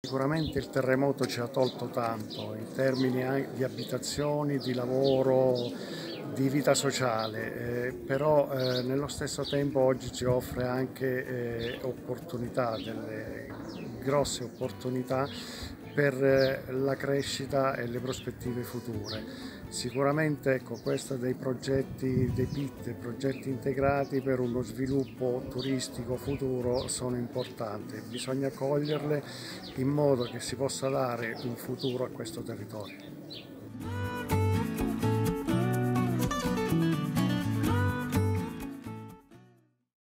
Sicuramente il terremoto ci ha tolto tanto in termini di abitazioni, di lavoro, di vita sociale, eh, però eh, nello stesso tempo oggi ci offre anche eh, opportunità, delle grosse opportunità per eh, la crescita e le prospettive future. Sicuramente ecco, questo dei progetti, dei PIT, progetti integrati per uno sviluppo turistico futuro sono importanti, bisogna coglierle in modo che si possa dare un futuro a questo territorio.